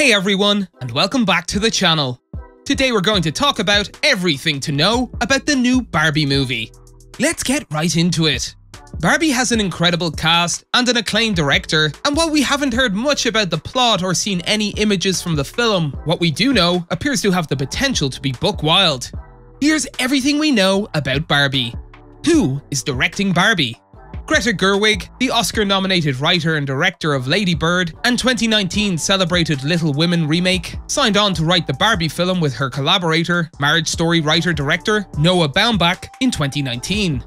Hey everyone, and welcome back to the channel. Today we're going to talk about everything to know about the new Barbie movie. Let's get right into it. Barbie has an incredible cast and an acclaimed director, and while we haven't heard much about the plot or seen any images from the film, what we do know appears to have the potential to be book wild. Here's everything we know about Barbie. Who is directing Barbie? Greta Gerwig, the Oscar-nominated writer and director of Lady Bird and 2019 celebrated Little Women remake, signed on to write the Barbie film with her collaborator, Marriage Story writer-director Noah Baumbach in 2019.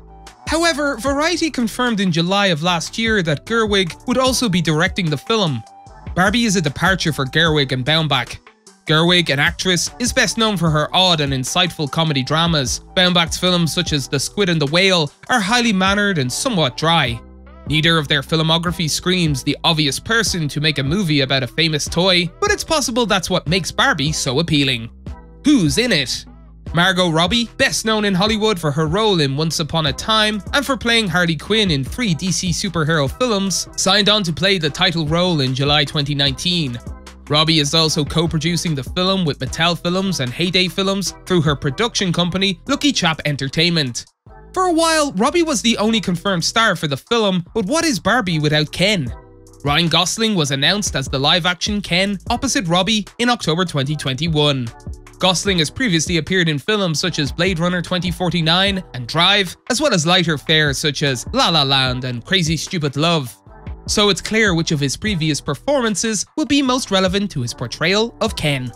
However, Variety confirmed in July of last year that Gerwig would also be directing the film. Barbie is a departure for Gerwig and Baumbach, Gerwig, an actress, is best known for her odd and insightful comedy dramas. Baumbach's films such as The Squid and the Whale are highly mannered and somewhat dry. Neither of their filmography screams the obvious person to make a movie about a famous toy, but it's possible that's what makes Barbie so appealing. Who's in it? Margot Robbie, best known in Hollywood for her role in Once Upon a Time and for playing Harley Quinn in three DC superhero films, signed on to play the title role in July 2019. Robbie is also co-producing the film with Mattel Films and Heyday Films through her production company, Lucky Chap Entertainment. For a while, Robbie was the only confirmed star for the film, but what is Barbie without Ken? Ryan Gosling was announced as the live-action Ken opposite Robbie in October 2021. Gosling has previously appeared in films such as Blade Runner 2049 and Drive, as well as lighter fares such as La La Land and Crazy Stupid Love so it's clear which of his previous performances will be most relevant to his portrayal of Ken.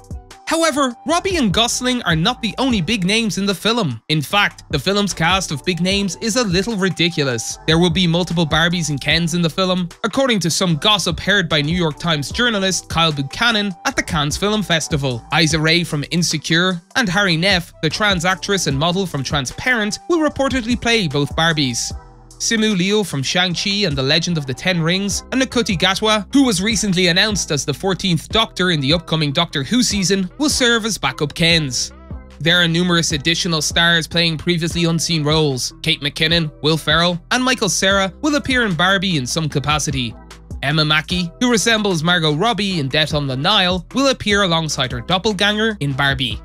However, Robbie and Gosling are not the only big names in the film. In fact, the film's cast of big names is a little ridiculous. There will be multiple Barbies and Kens in the film, according to some gossip heard by New York Times journalist Kyle Buchanan at the Cannes Film Festival. Issa Rae from Insecure and Hari Nef, the trans actress and model from Transparent, will reportedly play both Barbies. Simu Liu from Shang-Chi and the Legend of the Ten Rings, and Ncuti Gatwa, who was recently announced as the 14th Doctor in the upcoming Doctor Who season, will serve as backup Kens. There are numerous additional stars playing previously unseen roles. Kate McKinnon, Will Ferrell, and Michael Cera will appear in Barbie in some capacity. Emma Mackey, who resembles Margot Robbie in Death on the Nile, will appear alongside her doppelganger in Barbie.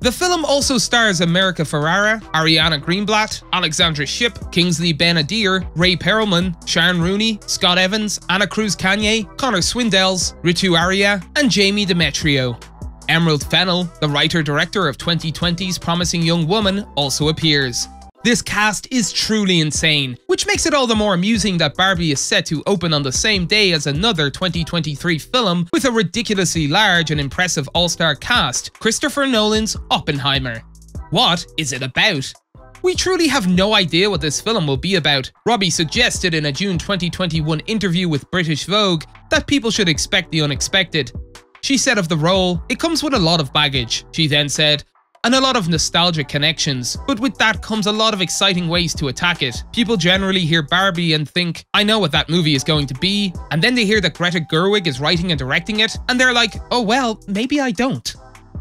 The film also stars America Ferrera, Ariana Greenblatt, Alexandra Shipp, Kingsley Ben-Adir, Rhea Perlman, Sharon Rooney, Scott Evans, Ana Cruz Kayne, Connor Swindells, Ritu Arya, and Jamie Demetriou. Emerald Fennell, the writer-director of 2020's Promising Young Woman, also appears. This cast is truly insane, which makes it all the more amusing that Barbie is set to open on the same day as another 2023 film with a ridiculously large and impressive all-star cast, Christopher Nolan's Oppenheimer. What is it about? We truly have no idea what this film will be about. Robbie suggested in a June 2021 interview with British Vogue that people should expect the unexpected. She said of the role, it comes with a lot of baggage. She then said, and a lot of nostalgic connections, but with that comes a lot of exciting ways to attack it. People generally hear Barbie and think, I know what that movie is going to be, and then they hear that Greta Gerwig is writing and directing it, and they're like, oh well, maybe I don't.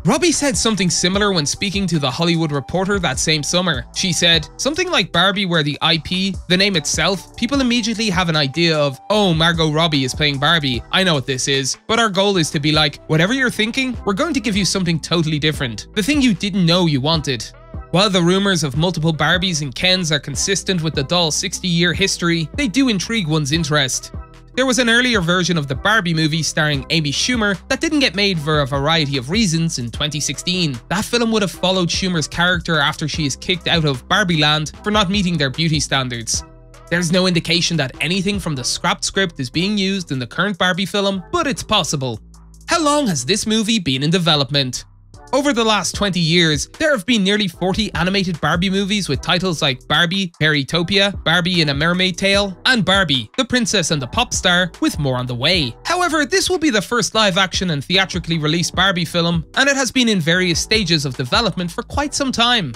Robbie said something similar when speaking to The Hollywood Reporter that same summer. She said, something like Barbie where the IP, the name itself, people immediately have an idea of, oh, Margot Robbie is playing Barbie, I know what this is. But our goal is to be like, whatever you're thinking, we're going to give you something totally different. The thing you didn't know you wanted. While the rumors of multiple Barbies and Kens are consistent with the doll's 60 year history, they do intrigue one's interest. There was an earlier version of the Barbie movie starring Amy Schumer that didn't get made for a variety of reasons in 2016. That film would have followed Schumer's character after she is kicked out of Barbie Land for not meeting their beauty standards. There's no indication that anything from the scrapped script is being used in the current Barbie film, but it's possible. How long has this movie been in development? Over the last 20 years, there have been nearly 40 animated Barbie movies with titles like Barbie, Fairytopia, Barbie in a Mermaid Tale, and Barbie, The Princess and the Pop Star, with more on the way. However, this will be the first live-action and theatrically released Barbie film, and it has been in various stages of development for quite some time.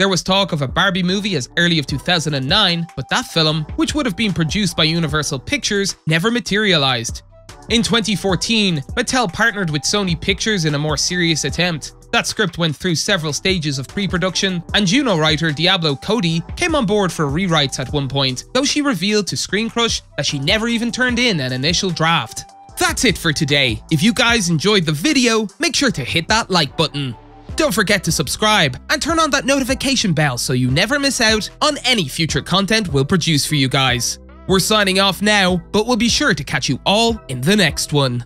There was talk of a Barbie movie as early as 2009, but that film, which would have been produced by Universal Pictures, never materialized. In 2014, Mattel partnered with Sony Pictures in a more serious attempt. That script went through several stages of pre-production, and Juno writer Diablo Cody came on board for rewrites at one point, though she revealed to Screen Crush that she never even turned in an initial draft. That's it for today. If you guys enjoyed the video, make sure to hit that like button. Don't forget to subscribe and turn on that notification bell so you never miss out on any future content we'll produce for you guys. We're signing off now, but we'll be sure to catch you all in the next one.